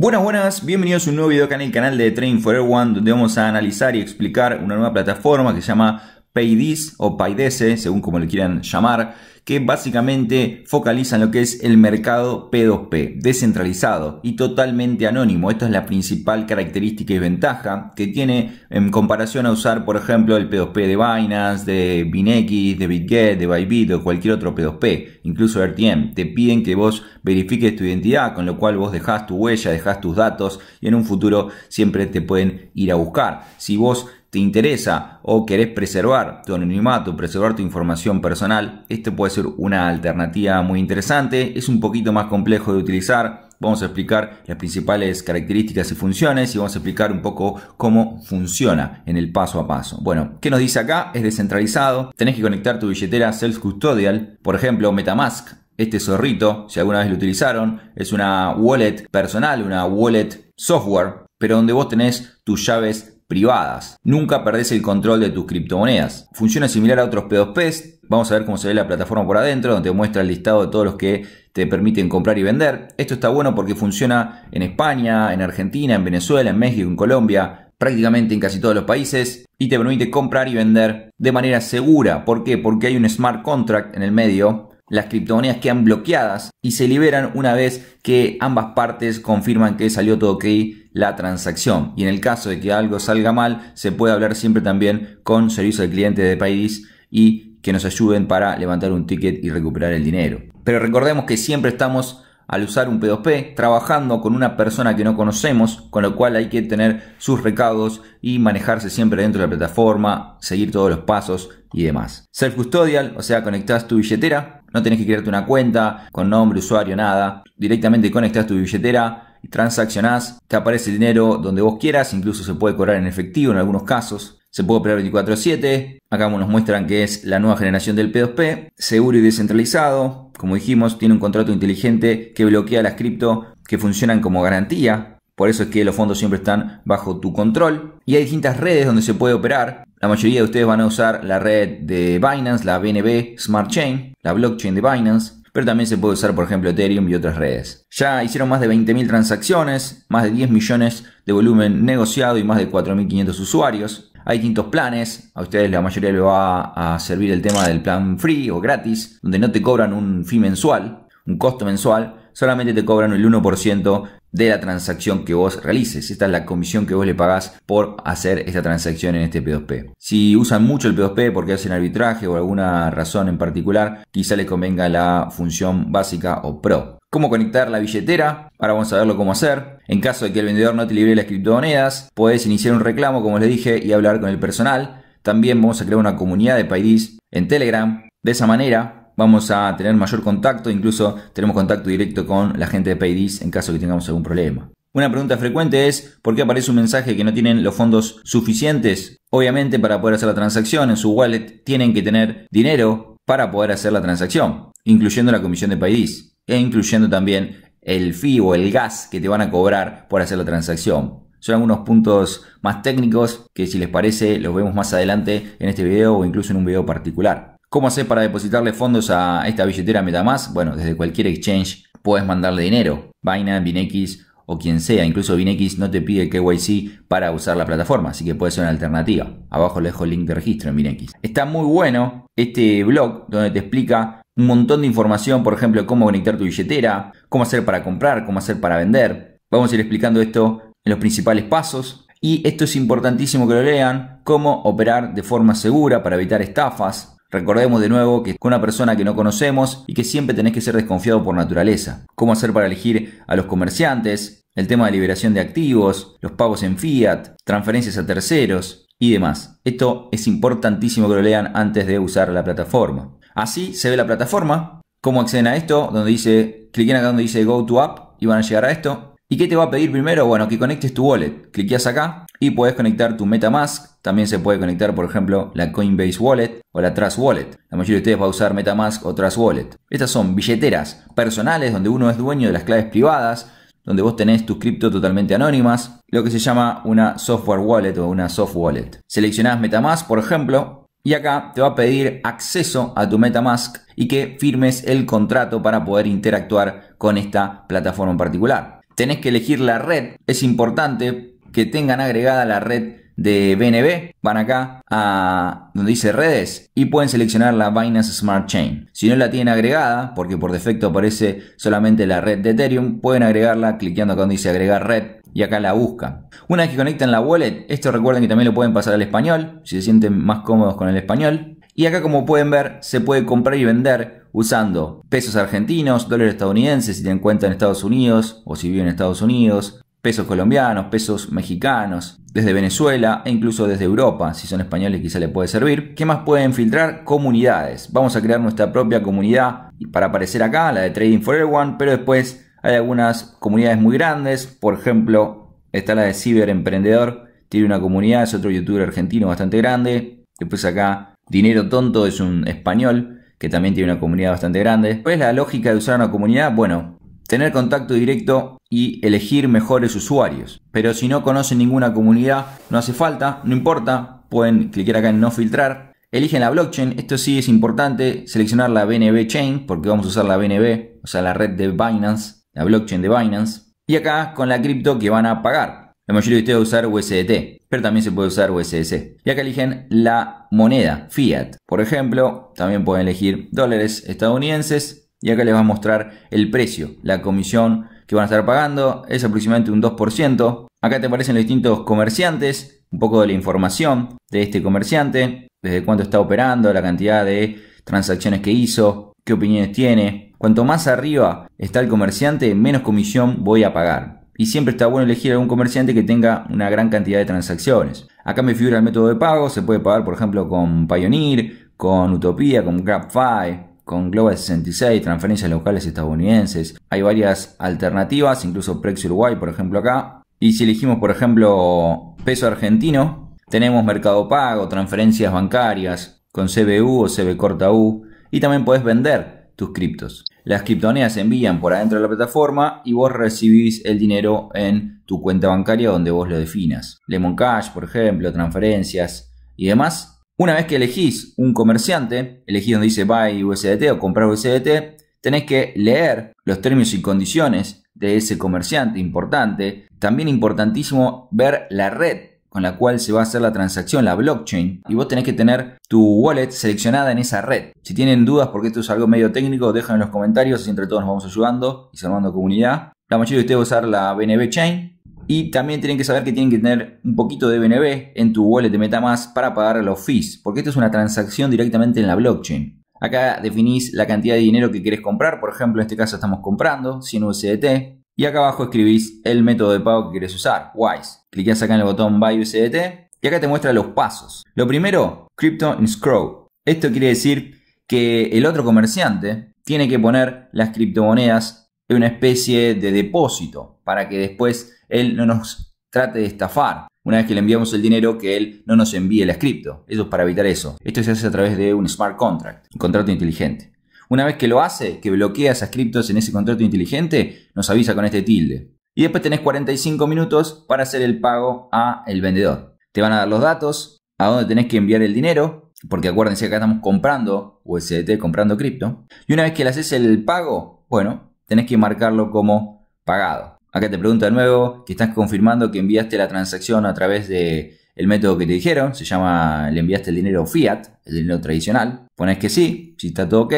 Buenas, buenas, bienvenidos a un nuevo video acá en el canal de Trading for Everyone donde vamos a analizar y explicar una nueva plataforma que se llama Paydis o Paydese, según como le quieran llamar, que básicamente focaliza en lo que es el mercado P2P, descentralizado y totalmente anónimo. Esta es la principal característica y ventaja que tiene en comparación a usar, por ejemplo, el P2P de Binance, de Binex, de BitGet, de Bybit o cualquier otro P2P, incluso RTM. Te piden que vos verifiques tu identidad, con lo cual vos dejás tu huella, dejás tus datos y en un futuro siempre te pueden ir a buscar. Si vos te interesa o querés preservar tu anonimato, preservar tu información personal, este puede ser una alternativa muy interesante. Es un poquito más complejo de utilizar. Vamos a explicar las principales características y funciones y vamos a explicar un poco cómo funciona en el paso a paso. Bueno, ¿qué nos dice acá? Es descentralizado. Tenés que conectar tu billetera self-custodial, por ejemplo, Metamask. Este zorrito, si alguna vez lo utilizaron, es una wallet personal, una wallet software, pero donde vos tenés tus llaves privadas. Nunca perdés el control de tus criptomonedas. Funciona similar a otros P2Ps. Vamos a ver cómo se ve la plataforma por adentro, donde muestra el listado de todos los que te permiten comprar y vender. Esto está bueno porque funciona en España, en Argentina, en Venezuela, en México, en Colombia, prácticamente en casi todos los países y te permite comprar y vender de manera segura. ¿Por qué? Porque hay un smart contract en el medio las criptomonedas quedan bloqueadas y se liberan una vez que ambas partes confirman que salió todo ok la transacción. Y en el caso de que algo salga mal, se puede hablar siempre también con servicio al cliente de país y que nos ayuden para levantar un ticket y recuperar el dinero. Pero recordemos que siempre estamos al usar un P2P trabajando con una persona que no conocemos, con lo cual hay que tener sus recados y manejarse siempre dentro de la plataforma, seguir todos los pasos y demás. Self custodial, o sea, conectas tu billetera no tenés que crearte una cuenta con nombre, usuario, nada. Directamente conectas tu billetera y transaccionás. Te aparece el dinero donde vos quieras. Incluso se puede cobrar en efectivo en algunos casos. Se puede operar 24/7. Acá nos muestran que es la nueva generación del P2P. Seguro y descentralizado. Como dijimos, tiene un contrato inteligente que bloquea las cripto que funcionan como garantía. Por eso es que los fondos siempre están bajo tu control. Y hay distintas redes donde se puede operar. La mayoría de ustedes van a usar la red de Binance, la BNB Smart Chain, la blockchain de Binance. Pero también se puede usar, por ejemplo, Ethereum y otras redes. Ya hicieron más de 20.000 transacciones, más de 10 millones de volumen negociado y más de 4.500 usuarios. Hay distintos planes, a ustedes la mayoría les va a servir el tema del plan free o gratis, donde no te cobran un fee mensual, un costo mensual, solamente te cobran el 1% de la transacción que vos realices. Esta es la comisión que vos le pagás por hacer esta transacción en este P2P. Si usan mucho el P2P porque hacen arbitraje o alguna razón en particular, quizá les convenga la función básica o pro. ¿Cómo conectar la billetera? Ahora vamos a verlo cómo hacer. En caso de que el vendedor no te libere las criptomonedas, puedes iniciar un reclamo, como les dije, y hablar con el personal. También vamos a crear una comunidad de Paidis en Telegram. De esa manera vamos a tener mayor contacto, incluso tenemos contacto directo con la gente de Paydis en caso que tengamos algún problema. Una pregunta frecuente es ¿por qué aparece un mensaje que no tienen los fondos suficientes? Obviamente para poder hacer la transacción en su wallet tienen que tener dinero para poder hacer la transacción, incluyendo la comisión de Paydis e incluyendo también el fee o el gas que te van a cobrar por hacer la transacción. Son algunos puntos más técnicos que si les parece los vemos más adelante en este video o incluso en un video particular. ¿Cómo hacer para depositarle fondos a esta billetera MetaMask? Bueno, desde cualquier exchange puedes mandarle dinero. Binance, Binex o quien sea. Incluso Binex no te pide KYC para usar la plataforma, así que puede ser una alternativa. Abajo le dejo el link de registro en Binex. Está muy bueno este blog donde te explica un montón de información, por ejemplo, cómo conectar tu billetera, cómo hacer para comprar, cómo hacer para vender. Vamos a ir explicando esto en los principales pasos. Y esto es importantísimo que lo lean, cómo operar de forma segura para evitar estafas, Recordemos de nuevo que es una persona que no conocemos y que siempre tenés que ser desconfiado por naturaleza. Cómo hacer para elegir a los comerciantes, el tema de liberación de activos, los pagos en fiat, transferencias a terceros y demás. Esto es importantísimo que lo lean antes de usar la plataforma. Así se ve la plataforma. ¿Cómo acceden a esto? Donde dice, cliquen acá donde dice Go to App y van a llegar a esto. ¿Y qué te va a pedir primero? Bueno, que conectes tu wallet. Cliqueas acá y puedes conectar tu MetaMask. También se puede conectar, por ejemplo, la Coinbase Wallet o la Trust Wallet. La mayoría de ustedes va a usar MetaMask o Trust Wallet. Estas son billeteras personales donde uno es dueño de las claves privadas, donde vos tenés tus cripto totalmente anónimas, lo que se llama una software wallet o una soft wallet. Seleccionás MetaMask, por ejemplo, y acá te va a pedir acceso a tu MetaMask y que firmes el contrato para poder interactuar con esta plataforma en particular. tenés que elegir la red. Es importante que tengan agregada la red de BNB, van acá a donde dice redes y pueden seleccionar la Binance Smart Chain. Si no la tienen agregada, porque por defecto aparece solamente la red de Ethereum, pueden agregarla clicando acá donde dice agregar red y acá la buscan. Una vez que conectan la wallet, esto recuerden que también lo pueden pasar al español, si se sienten más cómodos con el español. Y acá como pueden ver, se puede comprar y vender usando pesos argentinos, dólares estadounidenses si tienen cuenta en Estados Unidos o si viven en Estados Unidos, pesos colombianos, pesos mexicanos, desde Venezuela e incluso desde Europa, si son españoles quizá les puede servir. ¿Qué más pueden filtrar? Comunidades. Vamos a crear nuestra propia comunidad para aparecer acá, la de Trading for Everyone, pero después hay algunas comunidades muy grandes, por ejemplo, está la de Ciberemprendedor, tiene una comunidad, es otro youtuber argentino bastante grande. Después acá, Dinero Tonto es un español que también tiene una comunidad bastante grande. ¿Cuál es la lógica de usar una comunidad? Bueno, tener contacto directo y elegir mejores usuarios. Pero si no conocen ninguna comunidad, no hace falta, no importa, pueden clicar acá en no filtrar. Eligen la blockchain, esto sí es importante, seleccionar la BNB Chain, porque vamos a usar la BNB, o sea, la red de Binance, la blockchain de Binance. Y acá con la cripto que van a pagar. La mayoría de ustedes va a usar USDT, pero también se puede usar USDC. Y acá eligen la moneda, fiat. Por ejemplo, también pueden elegir dólares estadounidenses y acá les va a mostrar el precio, la comisión que van a estar pagando, es aproximadamente un 2%. Acá te aparecen los distintos comerciantes, un poco de la información de este comerciante, desde cuánto está operando, la cantidad de transacciones que hizo, qué opiniones tiene. Cuanto más arriba está el comerciante, menos comisión voy a pagar. Y siempre está bueno elegir algún comerciante que tenga una gran cantidad de transacciones. Acá me figura el método de pago, se puede pagar por ejemplo con Pioneer, con Utopía, con GrabFi, con Global 66, transferencias locales estadounidenses. Hay varias alternativas, incluso Prex Uruguay, por ejemplo, acá. Y si elegimos, por ejemplo, peso argentino, tenemos Mercado Pago, transferencias bancarias con CBU o CB corta U. Y también puedes vender tus criptos. Las criptomonedas se envían por adentro de la plataforma y vos recibís el dinero en tu cuenta bancaria donde vos lo definas. Lemon Cash, por ejemplo, transferencias y demás una vez que elegís un comerciante, elegís donde dice buy USDT o comprar USDT, tenés que leer los términos y condiciones de ese comerciante importante. También importantísimo ver la red con la cual se va a hacer la transacción, la blockchain, y vos tenés que tener tu wallet seleccionada en esa red. Si tienen dudas, porque esto es algo medio técnico, déjenlo en los comentarios, y entre todos nos vamos ayudando y formando comunidad. La mayoría de ustedes va a usar la BNB Chain, y también tienen que saber que tienen que tener un poquito de BNB en tu wallet de Metamask para pagar los fees, porque esto es una transacción directamente en la blockchain. Acá definís la cantidad de dinero que querés comprar, por ejemplo en este caso estamos comprando 100 USDT, y acá abajo escribís el método de pago que querés usar, WISE. Clicás acá en el botón Buy USDT y acá te muestra los pasos. Lo primero, Crypto in Scroll. Esto quiere decir que el otro comerciante tiene que poner las criptomonedas en una especie de depósito para que después él no nos trate de estafar. Una vez que le enviamos el dinero, que él no nos envíe el script. Eso es para evitar eso. Esto se hace a través de un smart contract, un contrato inteligente. Una vez que lo hace, que bloquea esas criptos en ese contrato inteligente, nos avisa con este tilde. Y después tenés 45 minutos para hacer el pago a el vendedor. Te van a dar los datos, a dónde tenés que enviar el dinero, porque acuérdense que acá estamos comprando USDT, comprando cripto. Y una vez que le haces el pago, bueno, tenés que marcarlo como pagado. Acá te pregunta de nuevo que estás confirmando que enviaste la transacción a través de método que te dijeron, se llama, le enviaste el dinero fiat, el dinero tradicional. Pones que sí, si está todo ok.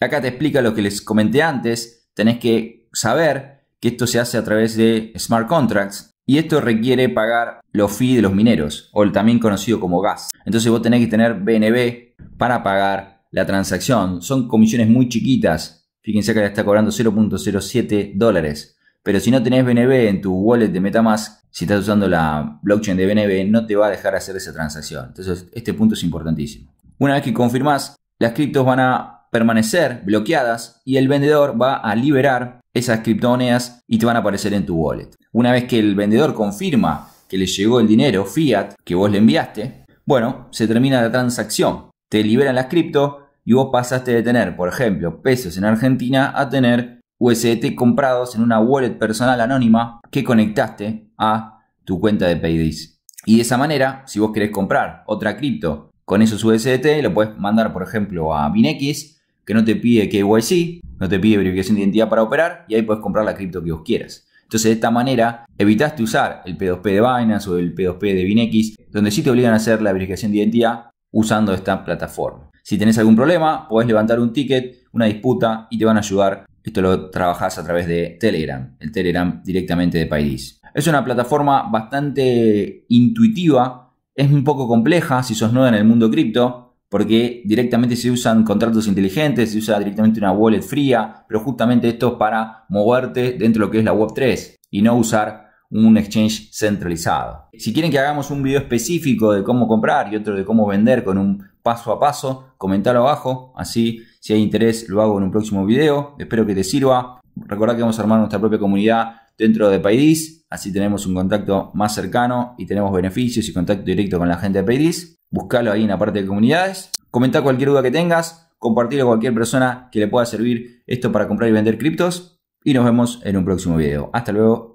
Acá te explica lo que les comenté antes, tenés que saber que esto se hace a través de smart contracts y esto requiere pagar los fees de los mineros, o el también conocido como gas. Entonces vos tenés que tener BNB para pagar la transacción. Son comisiones muy chiquitas. Fíjense que le está cobrando 0.07 dólares. Pero si no tenés BNB en tu wallet de Metamask, si estás usando la blockchain de BNB, no te va a dejar hacer esa transacción. Entonces, este punto es importantísimo. Una vez que confirmás, las criptos van a permanecer bloqueadas y el vendedor va a liberar esas criptomonedas y te van a aparecer en tu wallet. Una vez que el vendedor confirma que le llegó el dinero fiat que vos le enviaste, bueno, se termina la transacción. Te liberan las cripto y vos pasaste de tener, por ejemplo, pesos en Argentina a tener USDT comprados en una wallet personal anónima que conectaste a tu cuenta de Paydis. Y de esa manera, si vos querés comprar otra cripto con esos USDT, lo puedes mandar, por ejemplo, a Binex, que no te pide KYC, no te pide verificación de identidad para operar, y ahí puedes comprar la cripto que vos quieras. Entonces de esta manera evitaste usar el P2P de Binance o el P2P de Binex, donde sí te obligan a hacer la verificación de identidad usando esta plataforma. Si tenés algún problema, podés levantar un ticket, una disputa y te van a ayudar. Esto lo trabajás a través de Telegram, el Telegram directamente de Paidis. Es una plataforma bastante intuitiva, es un poco compleja si sos nuevo en el mundo cripto, porque directamente se usan contratos inteligentes, se usa directamente una wallet fría, pero justamente esto es para moverte dentro de lo que es la Web3 y no usar un exchange centralizado. Si quieren que hagamos un video específico de cómo comprar y otro de cómo vender con un paso a paso, comentalo abajo, así si hay interés lo hago en un próximo video. Espero que te sirva. Recuerda que vamos a armar nuestra propia comunidad dentro de Paidis, así tenemos un contacto más cercano y tenemos beneficios y contacto directo con la gente de Paidis. Buscalo ahí en la parte de comunidades. Comenta cualquier duda que tengas. Compartirlo a cualquier persona que le pueda servir esto para comprar y vender criptos. Y nos vemos en un próximo video. Hasta luego.